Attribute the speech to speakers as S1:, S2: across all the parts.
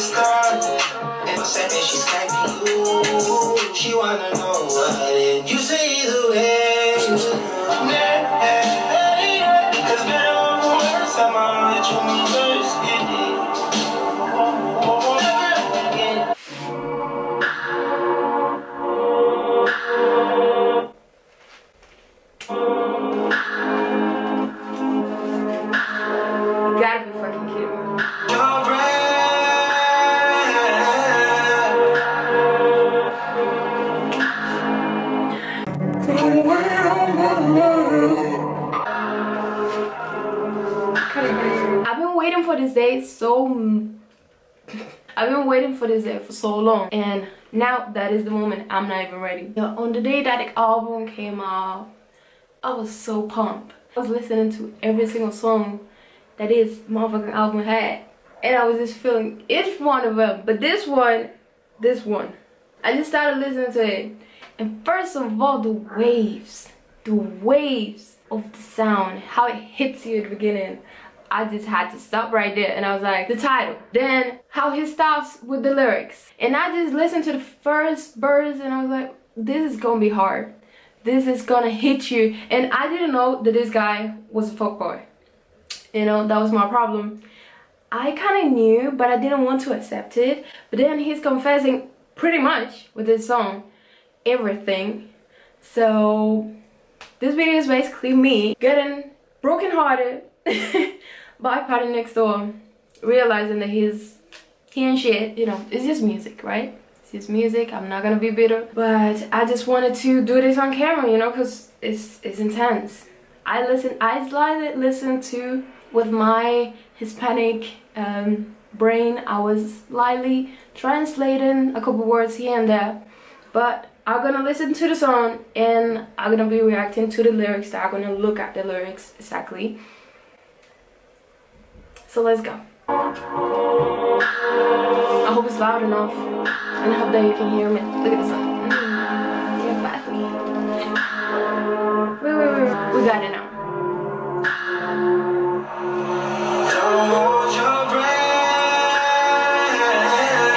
S1: start. And said that she's typing you. She wanna know what it. You
S2: so. I've been waiting for this day for so long, and now that is the moment. I'm not even ready. Yo, on the day that the album came out, I was so pumped. I was listening to every single song that this motherfucking album had, and I was just feeling each one of them. But this one, this one, I just started listening to it, and first of all, the waves, the waves of the sound, how it hits you at the beginning. I just had to stop right there and I was like, the title. Then how he stops with the lyrics. And I just listened to the first verse and I was like, this is gonna be hard. This is gonna hit you. And I didn't know that this guy was a fuckboy. You know, that was my problem. I kind of knew, but I didn't want to accept it. But then he's confessing pretty much with this song everything. So this video is basically me getting brokenhearted by Party Next Door, realizing that he's he ain't shit. You know, it's just music, right? It's just music. I'm not gonna be bitter, but I just wanted to do this on camera, you know, cause it's it's intense. I listen. I slightly listen to with my Hispanic um, brain. I was slightly translating a couple words here and there, but I'm gonna listen to the song and I'm gonna be reacting to the lyrics. I'm gonna look at the lyrics exactly. So let's go. I hope it's loud enough, and I hope that you can hear me. Look at the sun. Mm. Wait, wait, wait. We got it now.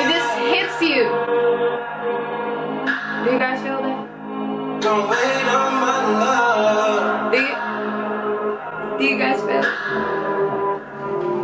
S2: If this hits you, do you guys feel that?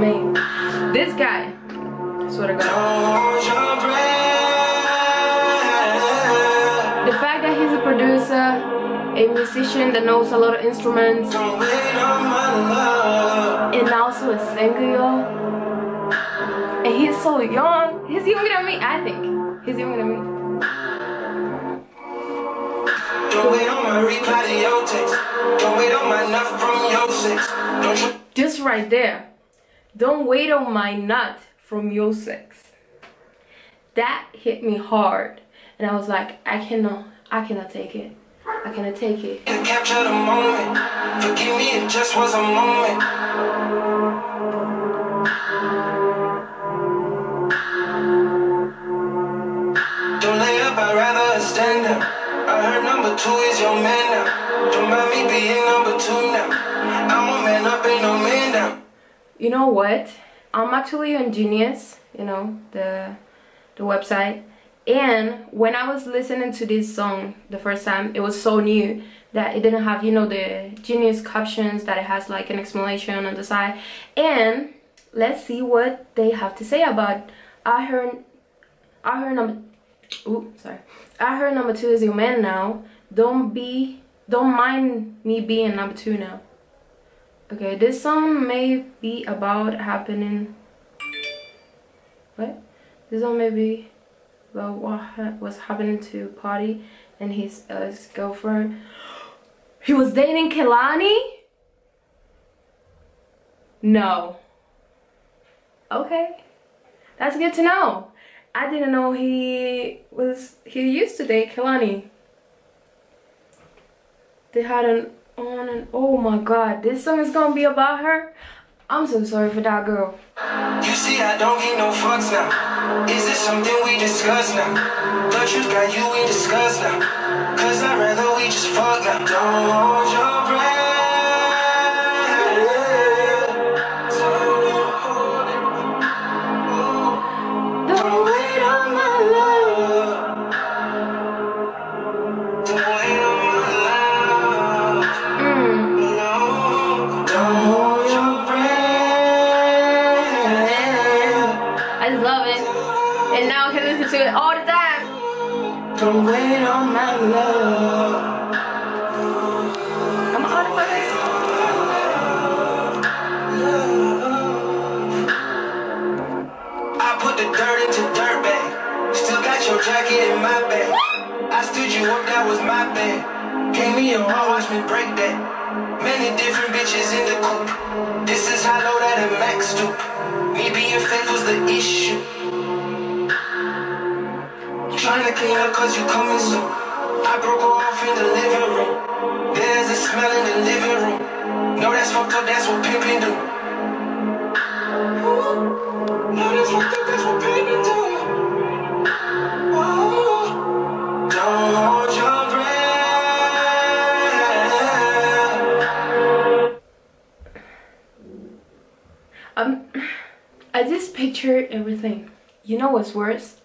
S2: Man, this guy. I swear to God. The fact that he's a producer, a musician that knows a lot of instruments, and also a singer. And he's so young. He's younger than me, I think. He's younger than me. Just right there. Don't wait on my nut from your sex. That hit me hard. And I was like, I cannot, I cannot take it. I cannot take it.
S1: can capture the moment? Forgive me, it just was a moment.
S2: You know what? I'm actually on Genius, you know, the the website. And when I was listening to this song the first time, it was so new that it didn't have, you know, the Genius captions that it has like an explanation on the side. And let's see what they have to say about I heard I heard number Ooh, sorry. I heard number two is your man now. Don't be don't mind me being number two now. Okay, this song may be about happening. What? This song may be about what ha was happening to Party and his uh, his girlfriend. He was dating Kehlani? No. Okay. That's good to know. I didn't know he was he used to date Kehlani. They had an on and oh my god, this song is gonna be about her. I'm so sorry for that girl.
S1: You see, I don't give no fucks now. Is this something we discuss now? The truth got you in disgust now. Cause I'd rather we just fuck now. Don't
S2: I can listen to it all the time.
S1: Don't wait on my love.
S2: I'm artist.
S1: I put the dirt into dirt bag. Still got your jacket in my bag. I stood you up, that was my bag. Gave me your heart, watch me break that. Many different bitches in the coop. This is how low that a max stoop. Me being fake was the issue. Trying to clean up cause you coming soon. I broke off in the living room. There's a smell in the living room. No, that's fucked up, that's what do. No, that's fucked up, that's what do.
S2: Um, I just picture everything. You know what's worse?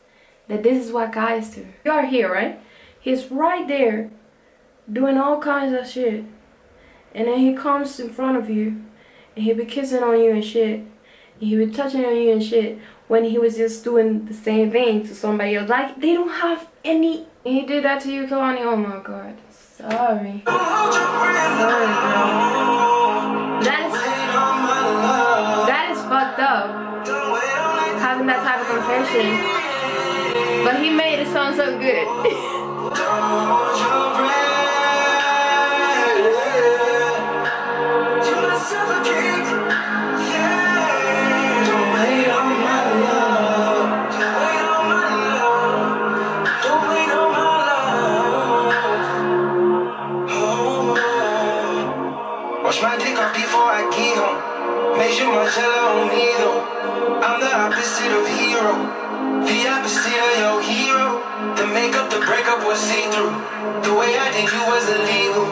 S2: That this is what guys do. You are here, right? He's right there doing all kinds of shit. And then he comes in front of you and he be kissing on you and shit. And he be touching on you and shit when he was just doing the same thing to somebody else. Like they don't have any he did that to you, Kehlani. Oh my god. Sorry. Sorry, girl. That is fucked up. Having that type of confession. But he made it sound so good.
S1: was see-through. The way I did you was illegal.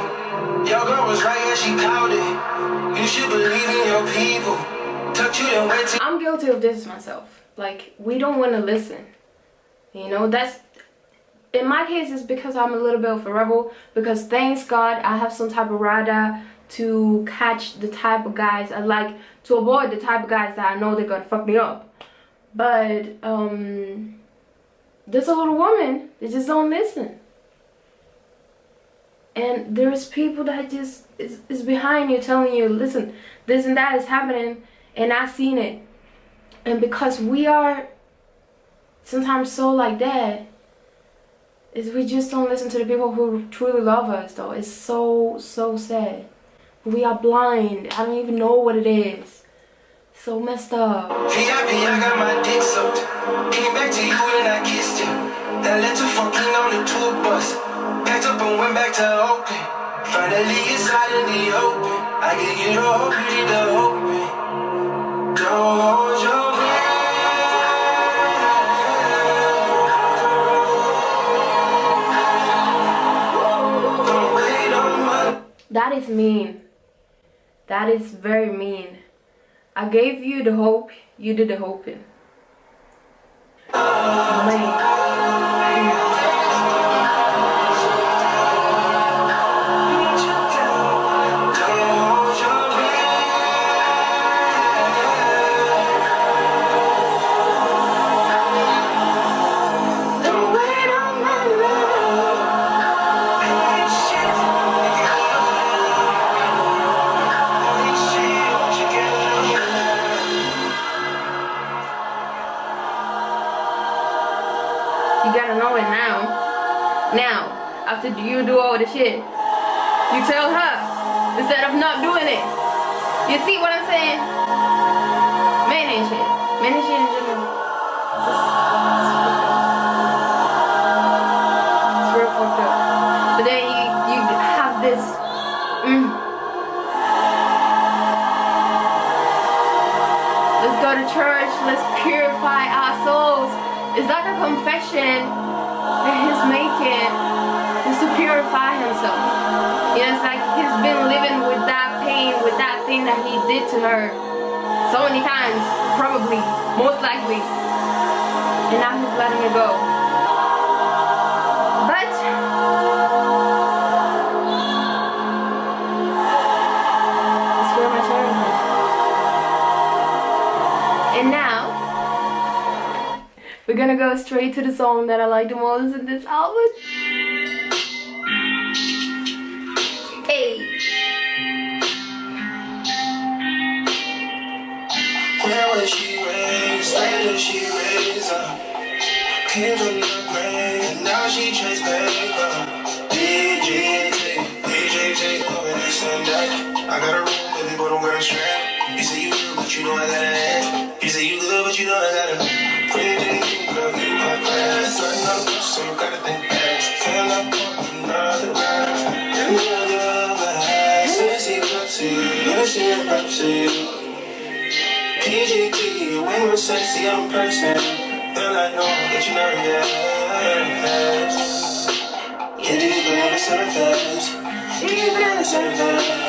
S1: Your girl was right, yeah, she it. You should believe in your people. You and
S2: I'm guilty of this myself. Like, we don't want to listen. You know, that's. In my case, it's because I'm a little bit of a rebel. Because thanks God, I have some type of radar to catch the type of guys I like, to avoid the type of guys that I know they're gonna fuck me up. But, um. There's a little woman that just don't listen. and there's people that just is, is behind you telling you listen this and that is happening and i seen it. And because we are sometimes so like that is we just don't listen to the people who truly love us though. It's so so sad. We are blind. I don't even know what it is so messed up
S1: VIP, I got my dick soaked. Came back to you and I kissed you. That led to fucking on the tour bus. Packed up and went back to Oakland. Finally, it's out in the open. I gave you the hope, you need the open. Don't hold your breath. Don't wait on my
S2: that is mean that is very mean i gave you the hope you did the hoping.
S1: You
S2: gotta know it now. Now, after you do all the shit, you tell her instead of not doing it. You see what I'm saying? Shit. Men and shit in It's real fucked up. But then you you have this. Mm, let's go to church. Let's purify our souls. It's like a confession that he's making to purify himself. You know, it's like he's been living with that pain, with that thing that he did to her so many times, probably, most likely. And now he's letting it go. Gonna go straight to the song that I like the most in this album. Hey.
S1: Where was she raised? Where did she raise up? The grave, now she paper. Over this and that. I got a room, baby, but got a strap. You say you but you know I got. You say you but you know I got Way more sexy in person. Girl, I know that you nervous. Yeah, deep on the surface. Deep on the surface.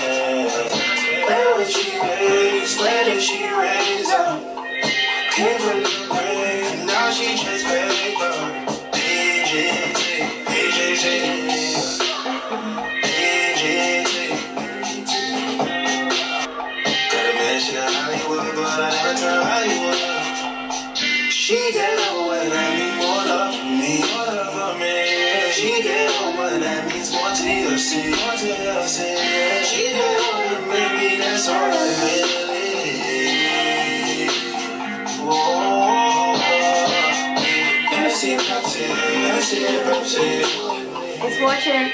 S1: She get over that means more love for me, more love for me. She get over that means more TLC, more TLC. She get over maybe that's all I really. Whoa. Hennessy, Pepsi, Hennessy, Pepsi.
S2: It's watching.